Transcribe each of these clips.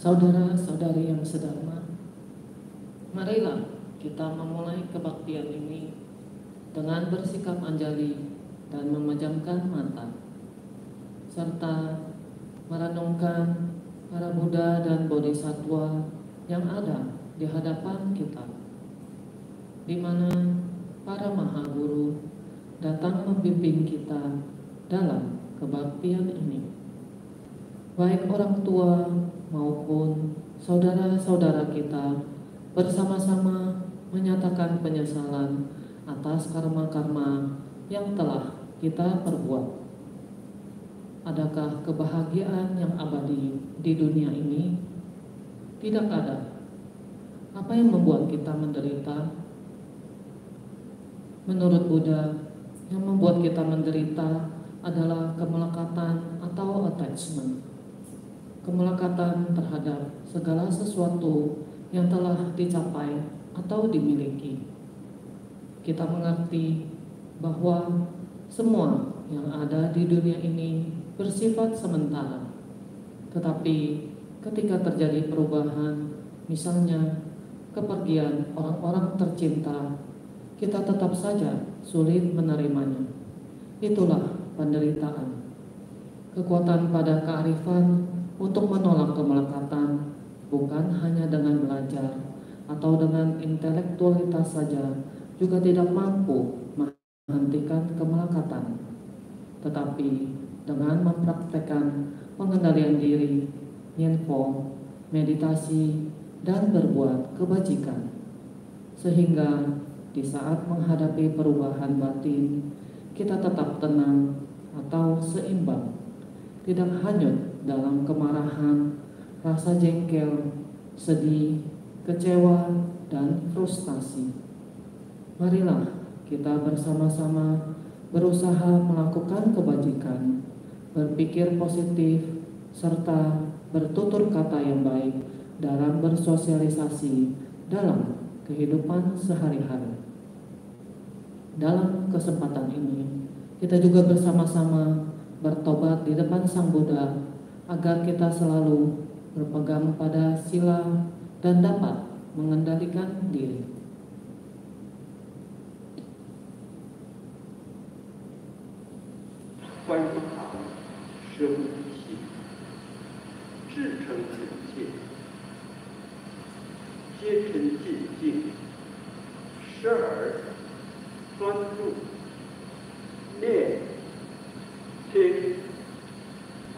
saudara-saudari yang sedharma, marilah kita memulai kebaktian ini dengan bersikap anjali dan memejamkan mata, serta merenungkan para Buddha dan Bodhisattva yang ada di hadapan kita, di mana para maha guru datang membimbing kita dalam kebaktian ini. Baik orang tua maupun saudara-saudara kita bersama-sama menyatakan penyesalan atas karma-karma yang telah kita perbuat. Adakah kebahagiaan yang abadi di dunia ini? Tidak ada. Apa yang membuat kita menderita? Menurut Buddha, yang membuat kita menderita adalah kemelekatan atau attachment kemelekatan terhadap segala sesuatu yang telah dicapai atau dimiliki. Kita mengerti bahwa semua yang ada di dunia ini bersifat sementara. Tetapi ketika terjadi perubahan, misalnya kepergian orang-orang tercinta, kita tetap saja sulit menerimanya. Itulah penderitaan. Kekuatan pada kearifan untuk menolak kemelekatan bukan hanya dengan belajar atau dengan intelektualitas saja juga tidak mampu menghentikan kemelekatan tetapi dengan mempraktekkan pengendalian diri, nyinfo, meditasi, dan berbuat kebajikan. Sehingga di saat menghadapi perubahan batin kita tetap tenang atau seimbang tidak hanyut dalam kemarahan, rasa jengkel, sedih, kecewa, dan frustasi. Marilah kita bersama-sama berusaha melakukan kebajikan, berpikir positif, serta bertutur kata yang baik dalam bersosialisasi dalam kehidupan sehari-hari. Dalam kesempatan ini, kita juga bersama-sama bertobat di depan Sang Buddha agar kita selalu berpegang pada sila dan dapat mengendalikan diri.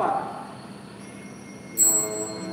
观 Thank you.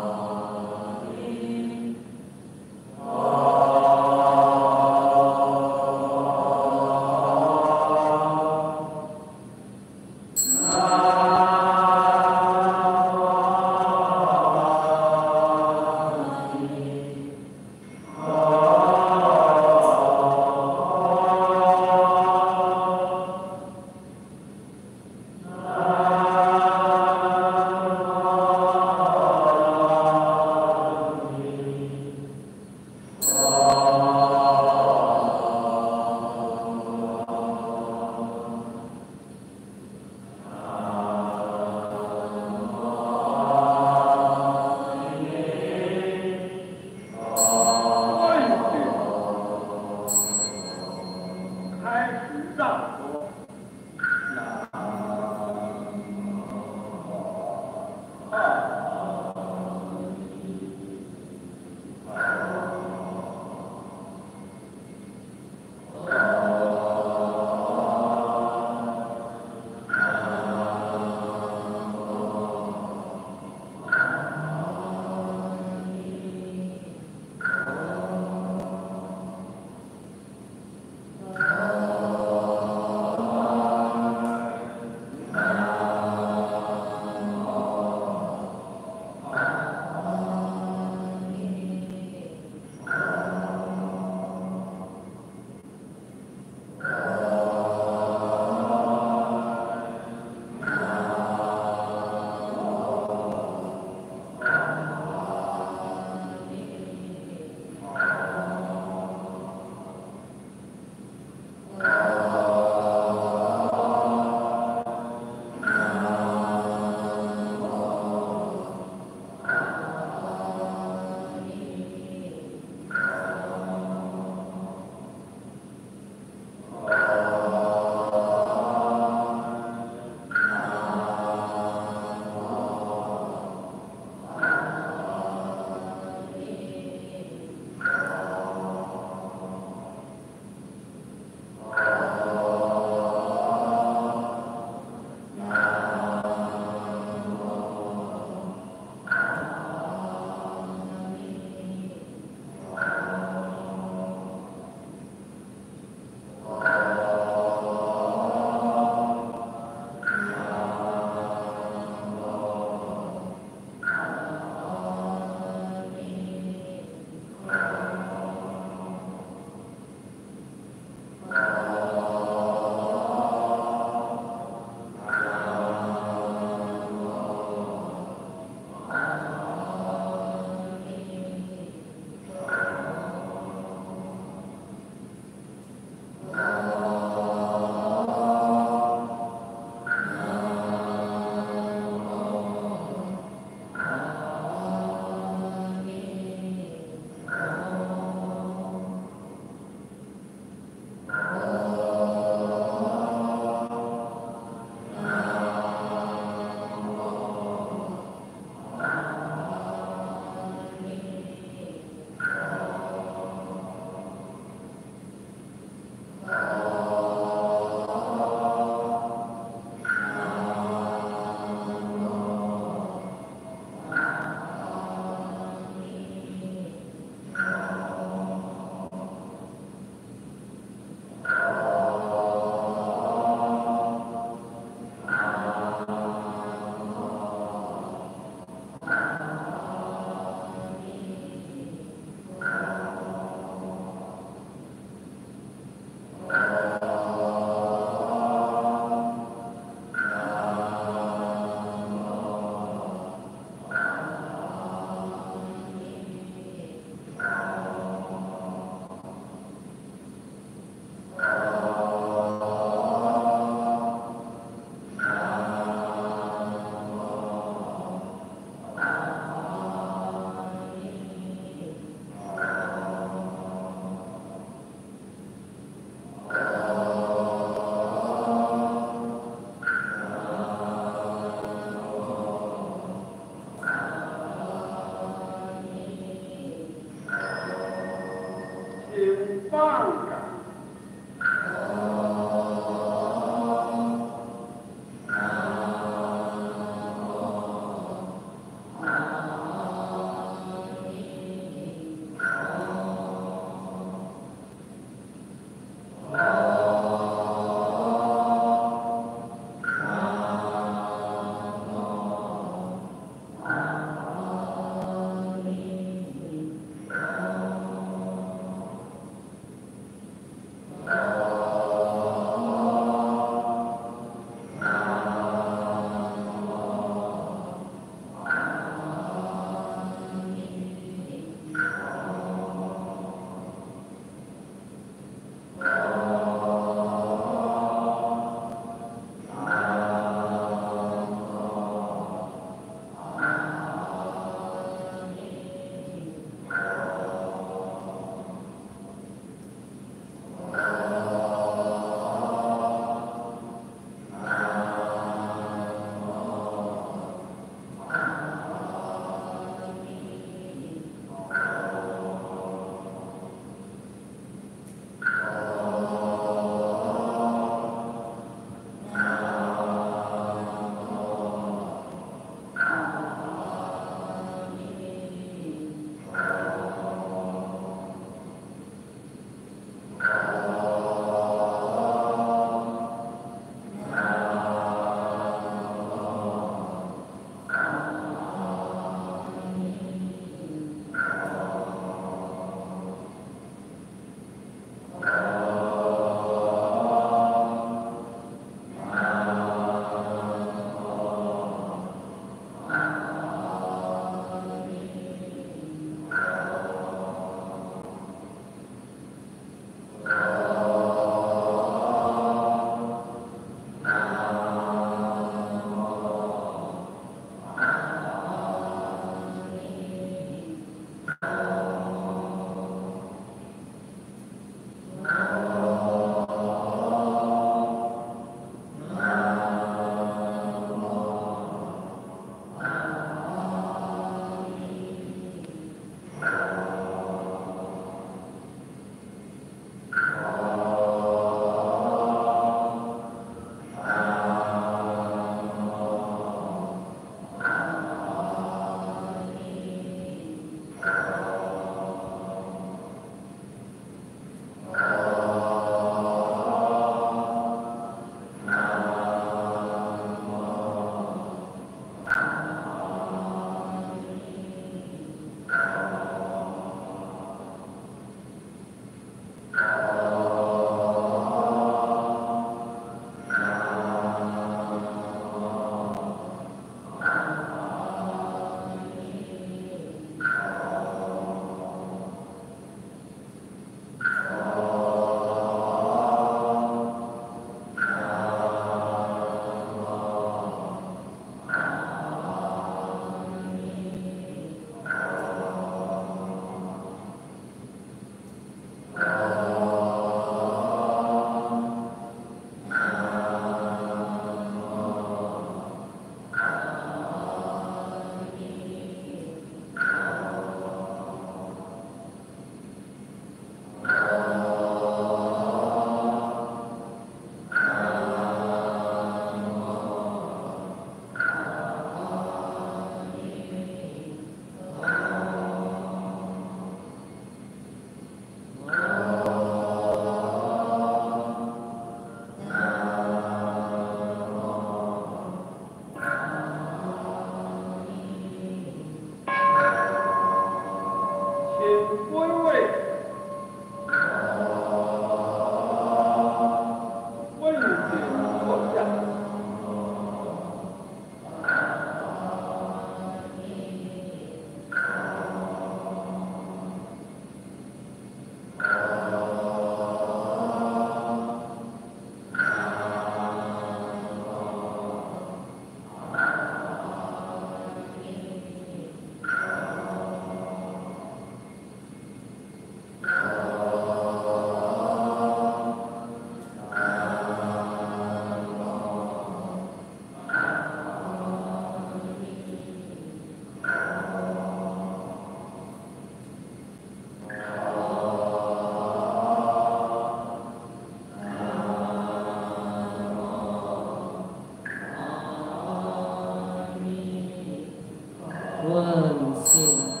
seeing.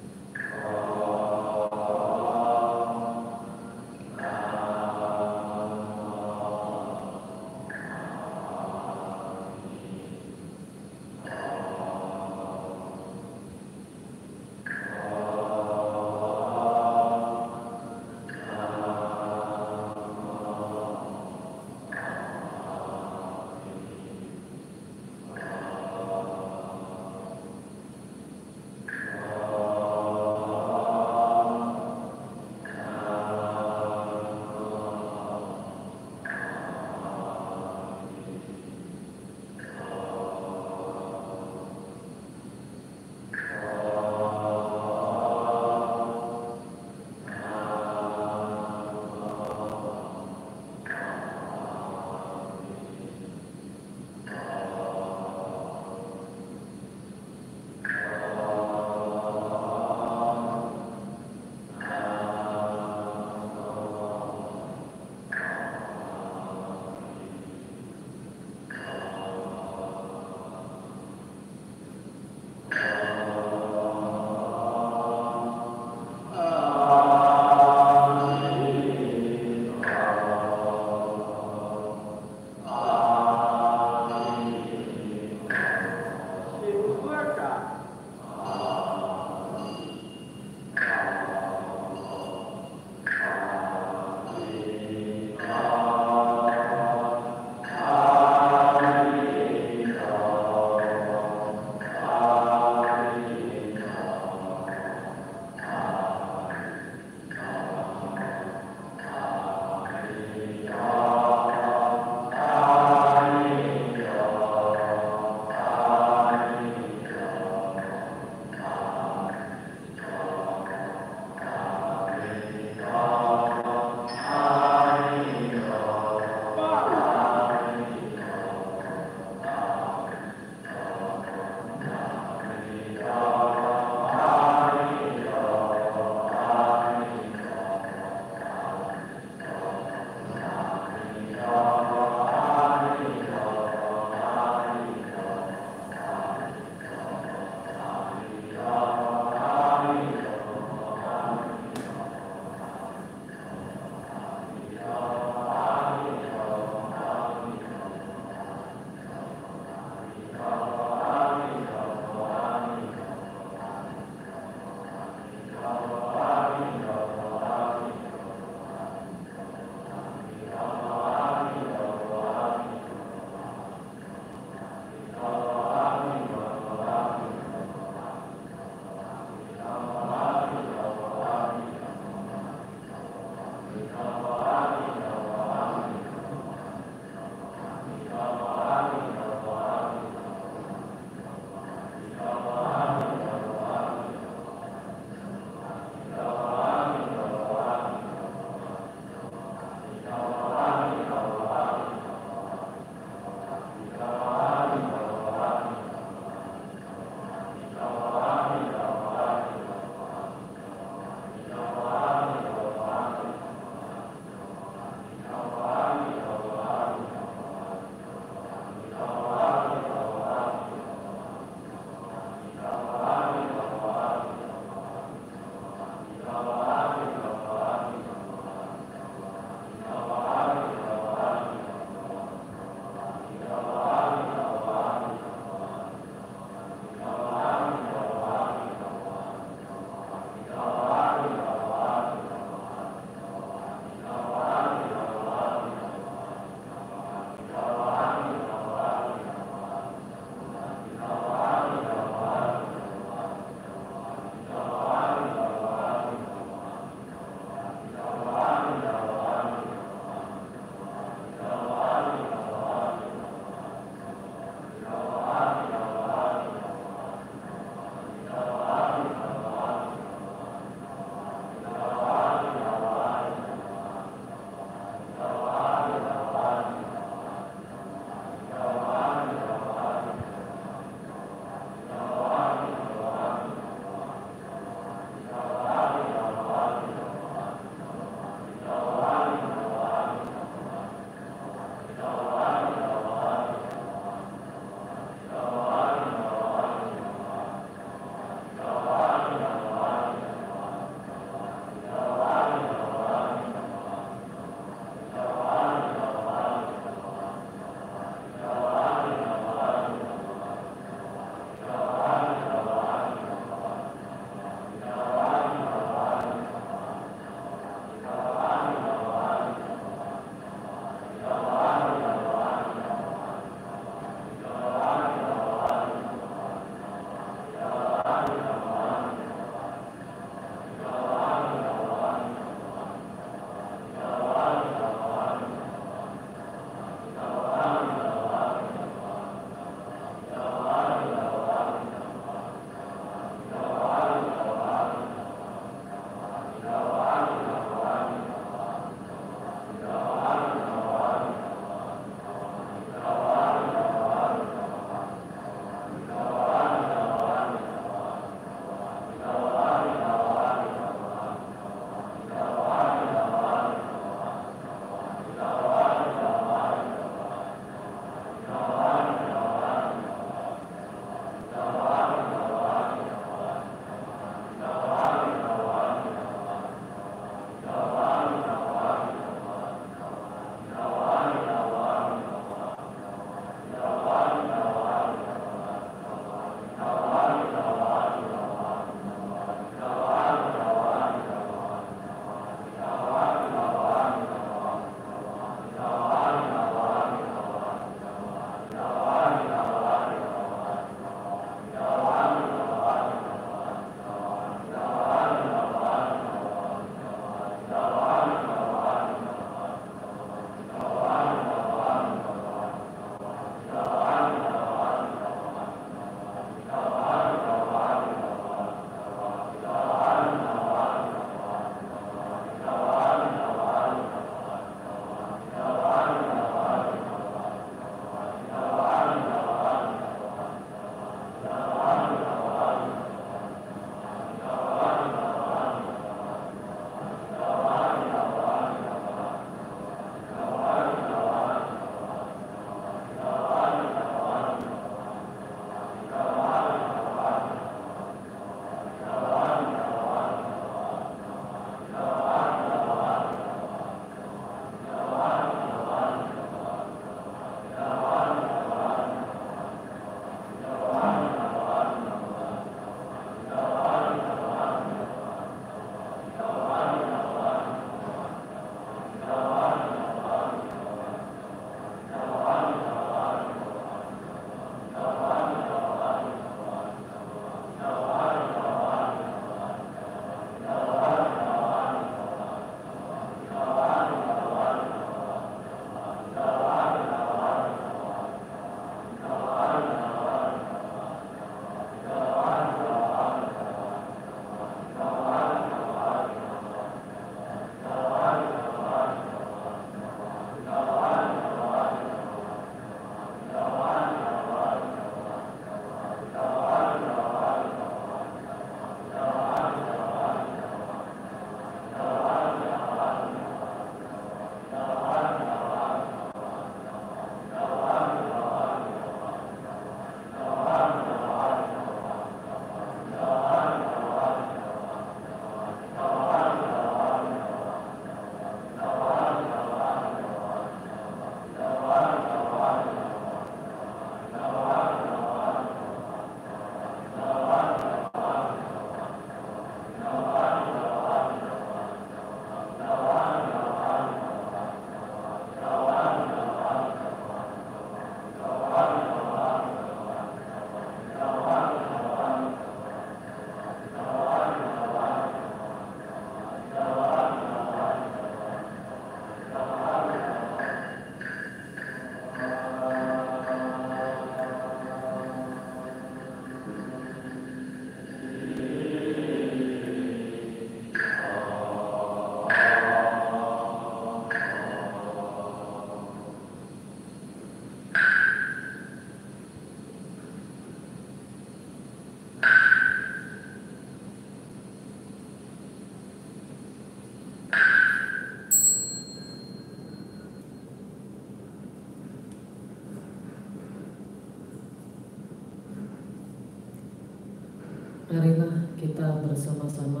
Marilah kita bersama-sama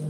ya.